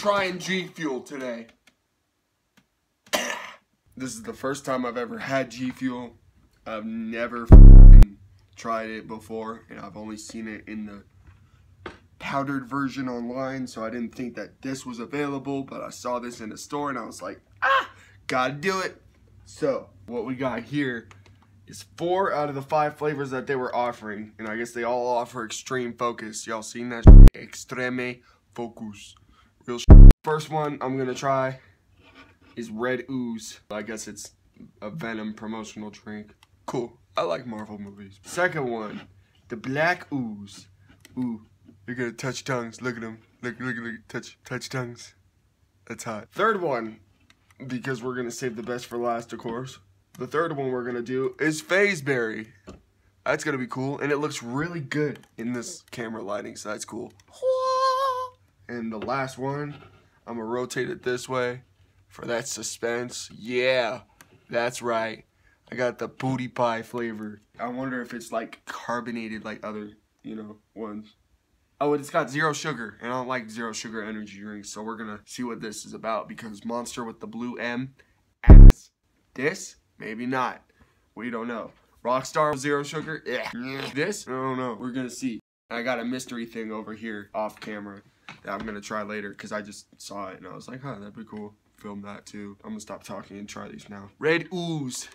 trying G Fuel today. This is the first time I've ever had G Fuel. I've never tried it before, and I've only seen it in the powdered version online, so I didn't think that this was available, but I saw this in the store and I was like, ah, gotta do it. So, what we got here is four out of the five flavors that they were offering, and I guess they all offer extreme focus. Y'all seen that? Extreme focus. Real First one I'm gonna try is Red Ooze. I guess it's a Venom promotional drink. Cool. I like Marvel movies. Second one, the Black Ooze. Ooh, you're gonna touch tongues. Look at them. Look, look, look. Touch, touch tongues. That's hot. Third one, because we're gonna save the best for last, of course. The third one we're gonna do is Berry. That's gonna be cool, and it looks really good in this camera lighting, so that's cool. And the last one, I'm gonna rotate it this way for that suspense. Yeah, that's right. I got the booty pie flavor. I wonder if it's like carbonated like other, you know, ones. Oh, it's got zero sugar, and I don't like zero sugar energy drinks, so we're gonna see what this is about because Monster with the blue M ass. This, maybe not. We don't know. Rockstar zero sugar, yeah. This, I don't know. We're gonna see. I got a mystery thing over here off camera that I'm gonna try later because I just saw it and I was like, huh, that'd be cool. Film that too. I'm gonna stop talking and try these now. Red Ooze.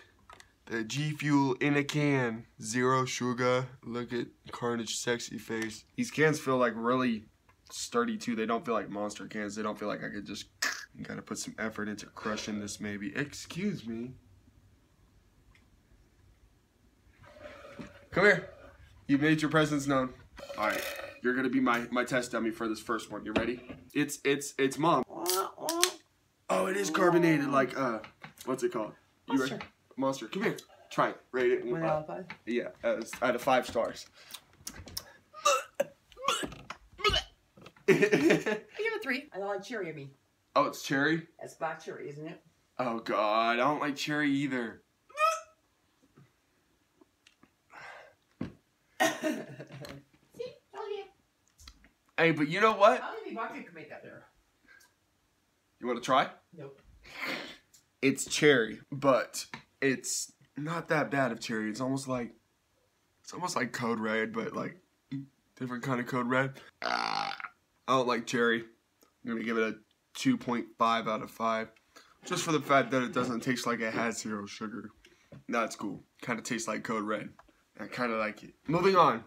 The G Fuel in a can. Zero sugar. Look at Carnage sexy face. These cans feel like really sturdy too. They don't feel like monster cans. They don't feel like I could just gotta put some effort into crushing this maybe. Excuse me. Come here. You made your presence known. Alright. You're gonna be my, my test dummy for this first one. You ready? It's it's it's mom. Oh, it is carbonated like uh what's it called? You ready? Monster, come here. Try it. Rate it. One out of five? Yeah, out of five stars. I give it three. I don't like cherry, I mean. Oh, it's cherry? That's black cherry, isn't it? Oh, God. I don't like cherry either. Hey, but you know what? I don't think vodka can make that there. You want to try? Nope. It's cherry, but it's not that bad of cherry. It's almost like it's almost like code red, but like different kind of code red. Ah, I don't like cherry. I'm gonna give it a 2.5 out of 5. Just for the fact that it doesn't taste like it has zero sugar. That's cool. Kind of tastes like code red. I kind of like it. Moving on.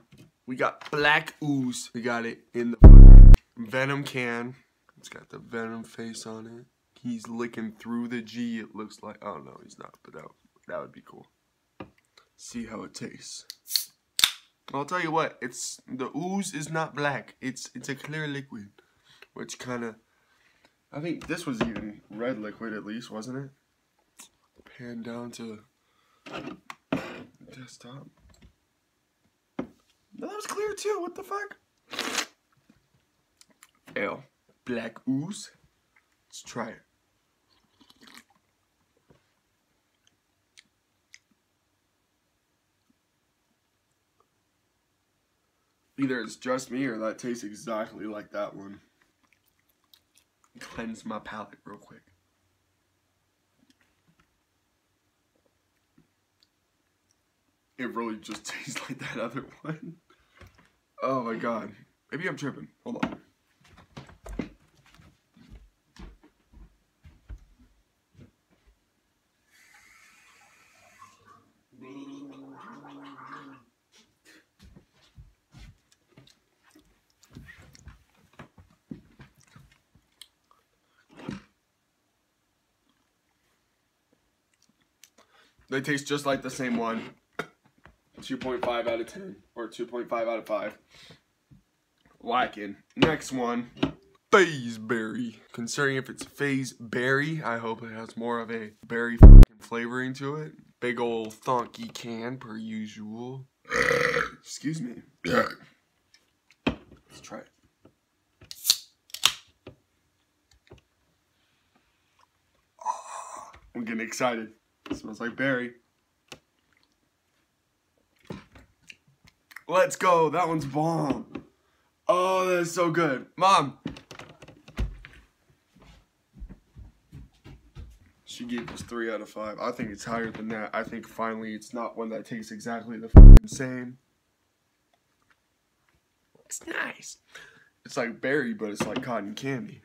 We got Black Ooze. We got it in the Venom can. It's got the Venom face on it. He's licking through the G, it looks like. Oh, no, he's not, but that, that would be cool. See how it tastes. I'll tell you what, it's the ooze is not black. It's it's a clear liquid, which kind of. I think this was even red liquid at least, wasn't it? Pan down to desktop. No, that was clear too. What the fuck? Ale, black ooze. Let's try it. Either it's just me or that tastes exactly like that one. Cleanse my palate real quick. It really just tastes like that other one. Oh my god. Maybe I'm tripping. Hold on. They taste just like the same one. 2.5 out of 10 or 2.5 out of 5. Liking. Next one. FaZe Berry. Considering if it's FaZe Berry, I hope it has more of a berry flavoring to it. Big old thonky can per usual. Excuse me. Let's try it. I'm getting excited smells like berry. Let's go. That one's bomb. Oh, that is so good. Mom. She gave this 3 out of 5. I think it's higher than that. I think finally it's not one that tastes exactly the same. It's nice. It's like berry, but it's like cotton candy.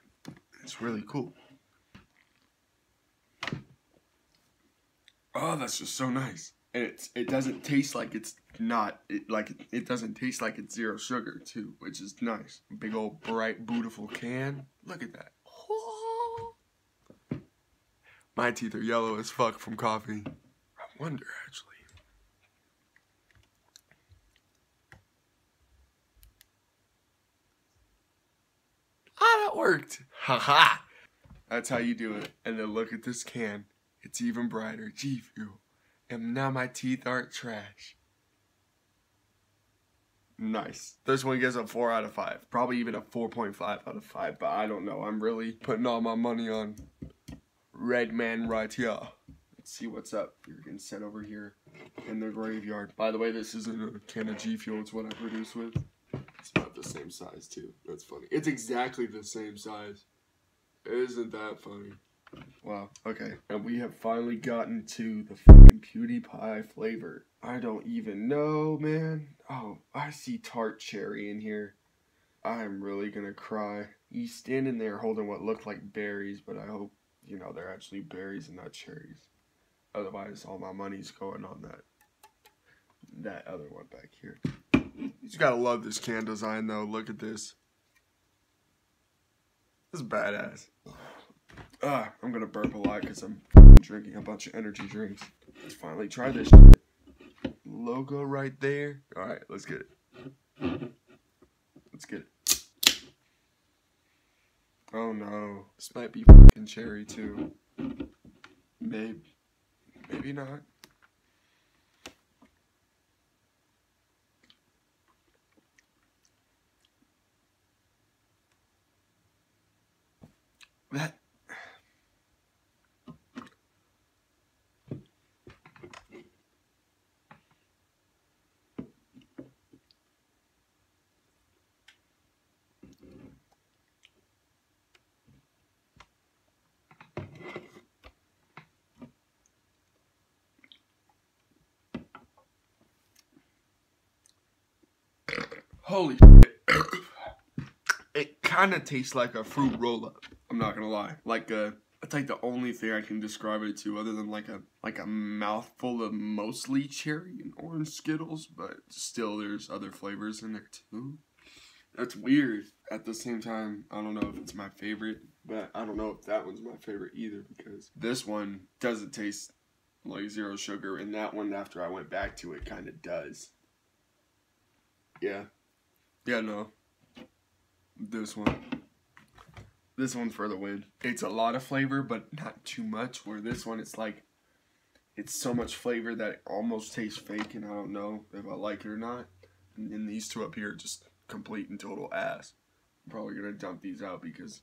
It's really cool. Oh, that's just so nice. And it's it doesn't taste like it's not it like it, it doesn't taste like it's zero sugar too, which is nice. Big old bright, beautiful can. Look at that. My teeth are yellow as fuck from coffee. I wonder actually. Ah, that worked. Haha. That's how you do it. And then look at this can. It's even brighter. G Fuel. And now my teeth aren't trash. Nice. This one gets a 4 out of 5. Probably even a 4.5 out of 5, but I don't know. I'm really putting all my money on Red Man right here. Let's see what's up. You're getting set over here in the graveyard. By the way, this isn't a can of G Fuel. It's what I produce with. It's about the same size, too. That's funny. It's exactly the same size. Isn't that funny? Wow, okay. And we have finally gotten to the fucking PewDiePie flavor. I don't even know, man. Oh, I see tart cherry in here. I'm really gonna cry. He's standing there holding what looked like berries, but I hope, you know, they're actually berries and not cherries. Otherwise, all my money's going on that that other one back here. You just gotta love this can design, though. Look at this. This is badass. Ah, I'm gonna burp a lot because I'm drinking a bunch of energy drinks. Let's finally try this shit. Logo right there. Alright, let's get it. Let's get it. Oh no. This might be fucking cherry too. Maybe. Maybe not. That Holy shit. it kind of tastes like a fruit roll up. I'm not gonna lie. Like a, it's like the only thing I can describe it to, other than like a like a mouthful of mostly cherry and orange Skittles. But still, there's other flavors in there too. That's weird. At the same time, I don't know if it's my favorite, but I don't know if that one's my favorite either because this one doesn't taste like zero sugar, and that one after I went back to it kind of does. Yeah. Yeah, no. This one. This one's for the win. It's a lot of flavor, but not too much. Where this one, it's like, it's so much flavor that it almost tastes fake, and I don't know if I like it or not. And these two up here, just complete and total ass. I'm probably gonna dump these out because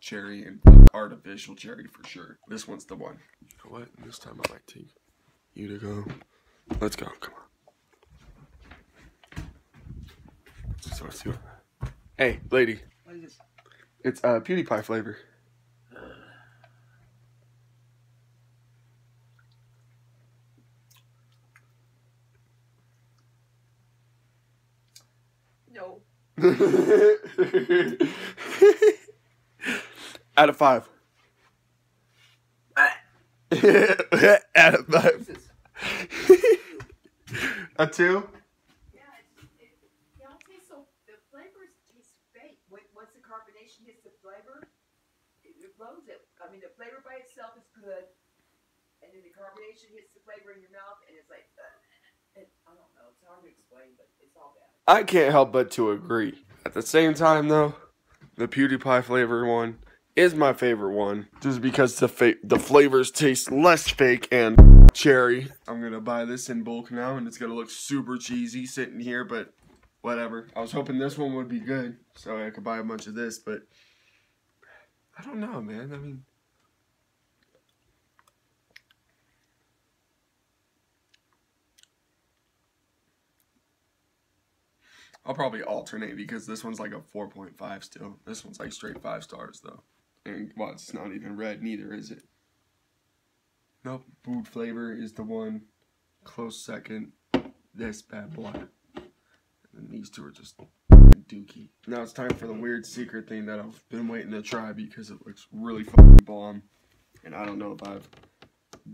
cherry and artificial cherry for sure. This one's the one. You know what? This time I might take you to go. Let's go. Come on. So let's see what. Hey, lady. What is this? It's uh, PewDiePie flavor. No. Out of five. Out of five. A two? Yeah, it's, it, y'all taste so, the flavors taste fake. When, once the carbonation hits the flavor, it, it blows it. I mean, the flavor by itself is good, and then the carbonation hits the flavor in your mouth, and it's like, uh, I don't know, it's hard to explain, but it's all bad. I can't help but to agree. At the same time, though, the PewDiePie flavor one is my favorite one, just because the fa- the flavors taste less fake and cherry. I'm gonna buy this in bulk now, and it's gonna look super cheesy sitting here, but whatever. I was hoping this one would be good, so I could buy a bunch of this, but I don't know, man. I mean. I'll probably alternate because this one's like a 4.5 still. This one's like straight 5 stars though. And well, it's not even red neither, is it? Nope, food flavor is the one. Close second. This bad boy. And these two are just dookie. Now it's time for the weird secret thing that I've been waiting to try because it looks really fucking bomb. And I don't know if I've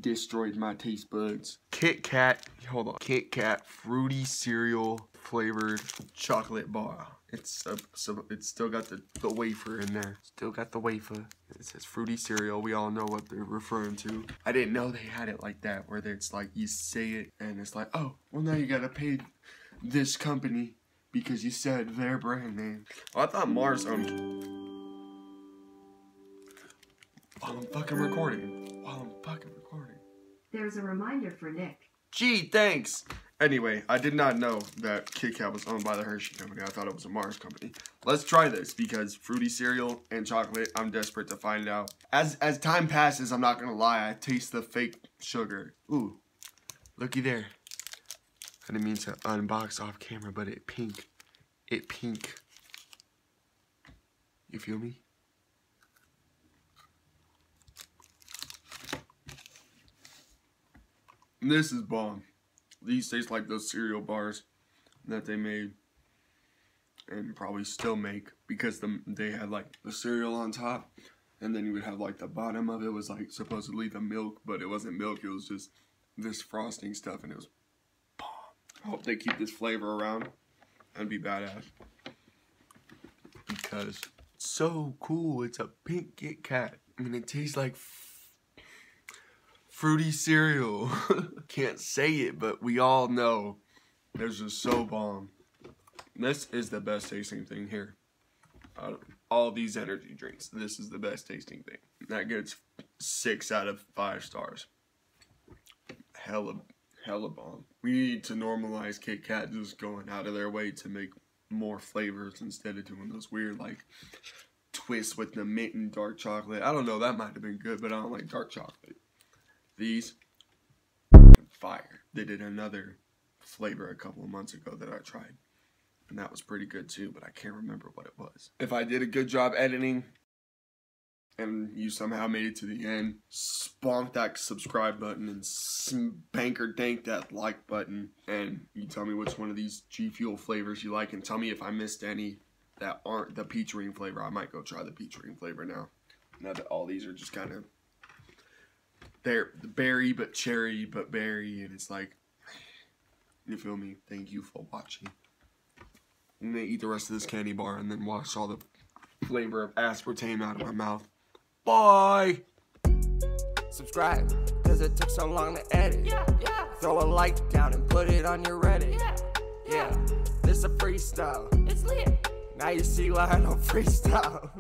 destroyed my taste buds. Kit Kat, hold on. Kit Kat fruity cereal flavored chocolate bar. It's a, so it's still got the, the wafer in there. Still got the wafer. It says fruity cereal. We all know what they're referring to. I didn't know they had it like that, where it's like you say it and it's like, oh, well now you gotta pay this company because you said their brand name. Oh, I thought Mars owned. While I'm fucking recording. While I'm fucking recording. There's a reminder for Nick. Gee, thanks. Anyway, I did not know that Kit Kat was owned by the Hershey Company. I thought it was a Mars company. Let's try this because fruity cereal and chocolate, I'm desperate to find out. As as time passes, I'm not gonna lie, I taste the fake sugar. Ooh, looky there. I didn't mean to unbox off camera, but it pink. It pink. You feel me? This is bomb. These taste like those cereal bars that they made and probably still make because the, they had like the cereal on top and then you would have like the bottom of it was like supposedly the milk but it wasn't milk it was just this frosting stuff and it was hope they keep this flavor around and be badass because it's so cool it's a pink Kit Kat I mean it tastes like fruity cereal. Can't say it, but we all know. There's just so bomb. This is the best tasting thing here. Out of all these energy drinks, this is the best tasting thing. That gets six out of five stars. Hella, hella bomb. We need to normalize Kit Kat just going out of their way to make more flavors instead of doing those weird like twists with the mint and dark chocolate. I don't know, that might have been good, but I don't like dark chocolate. These fire. They did another flavor a couple of months ago that I tried. And that was pretty good too, but I can't remember what it was. If I did a good job editing and you somehow made it to the end, spunk that subscribe button and spanker dank that like button. And you tell me which one of these G Fuel flavors you like and tell me if I missed any that aren't the peach ring flavor. I might go try the peach ring flavor now. Now that all these are just kind of they're berry but cherry but berry and it's like you feel me thank you for watching i'm gonna eat the rest of this candy bar and then wash all the flavor of aspartame out of my mouth bye subscribe because it took so long to edit yeah, yeah. throw a like down and put it on your reddit yeah, yeah. yeah. this a freestyle it's lit now you see why i don't freestyle